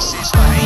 This is